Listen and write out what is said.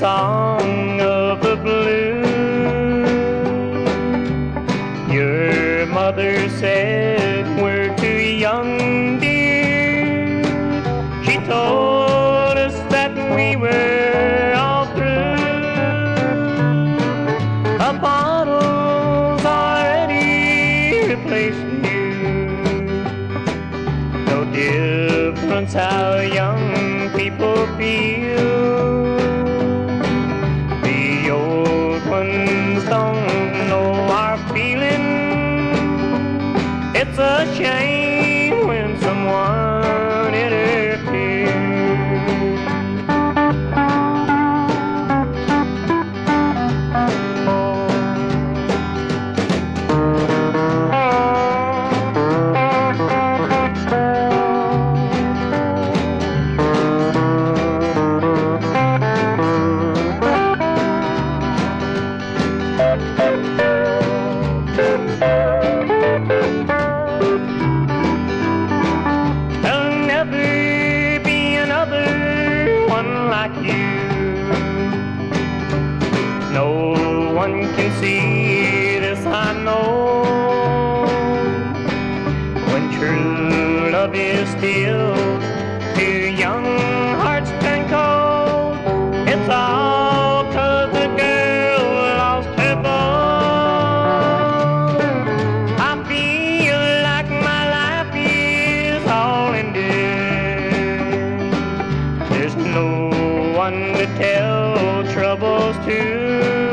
song of the blue. Your mother said we're too young, dear. She told us that we were all through. A bottle's already replaced you. No difference how young people feel. Shame like you. No one can see this, I know. When true love is still, tell troubles to